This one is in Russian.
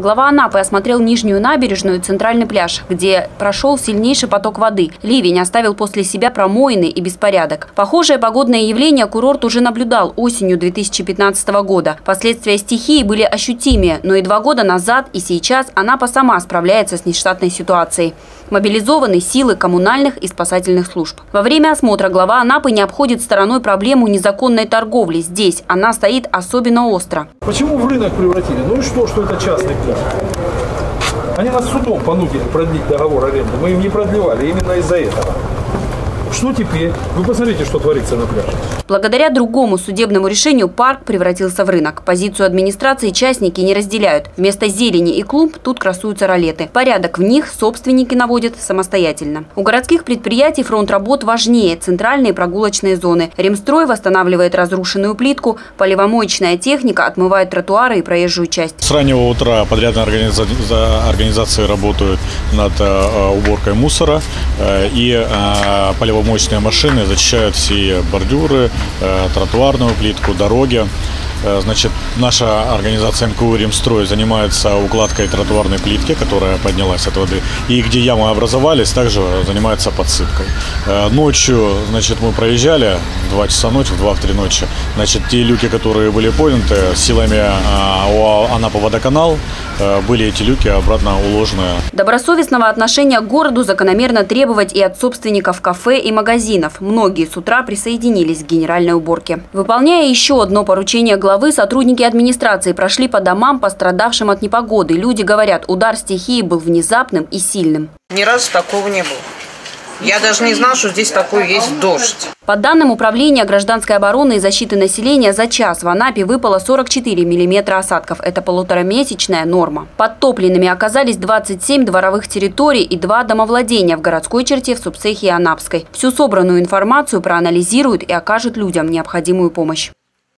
Глава Анапы осмотрел Нижнюю набережную и центральный пляж, где прошел сильнейший поток воды. Ливень оставил после себя промоины и беспорядок. Похожее погодное явление курорт уже наблюдал осенью 2015 года. Последствия стихии были ощутимее, но и два года назад, и сейчас Анапа сама справляется с нештатной ситуацией. Мобилизованы силы коммунальных и спасательных служб. Во время осмотра глава Анапы не обходит стороной проблему незаконной торговли. Здесь она стоит особенно остро. Почему в рынок превратили? Ну и что, что это частный пляж? Они нас судом понудили продлить договор аренды. Мы им не продлевали именно из-за этого. Что теперь? Вы посмотрите, что творится на пляже. Благодаря другому судебному решению парк превратился в рынок. Позицию администрации частники не разделяют. Вместо зелени и клумб тут красуются ролеты. Порядок в них собственники наводят самостоятельно. У городских предприятий фронт работ важнее – центральные прогулочные зоны. Ремстрой восстанавливает разрушенную плитку, поливомоечная техника отмывает тротуары и проезжую часть. С раннего утра подрядные организации работают над э, уборкой мусора э, и э, мощные машины зачищают все бордюры, э, тротуарную плитку, дороги. Э, значит, наша организация МКУ «Римстрой» занимается укладкой тротуарной плитки, которая поднялась от воды. И где ямы образовались, также занимается подсыпкой. Э, ночью, значит, мы проезжали в 2 часа ночи, в 2-3 ночи. Значит, те люки, которые были подняты силами ОАО «Анапа водоканал», были эти люки обратно уложены. Добросовестного отношения к городу закономерно требовать и от собственников кафе и магазинов. Многие с утра присоединились к генеральной уборке. Выполняя еще одно поручение главы главы сотрудники администрации прошли по домам, пострадавшим от непогоды. Люди говорят, удар стихии был внезапным и сильным. Ни разу такого не было. Я даже не знал, что здесь такой есть дождь. По данным Управления гражданской обороны и защиты населения, за час в Анапе выпало 44 миллиметра осадков. Это полуторамесячная норма. Подтопленными оказались 27 дворовых территорий и два домовладения в городской черте в субсехии Анапской. Всю собранную информацию проанализируют и окажут людям необходимую помощь.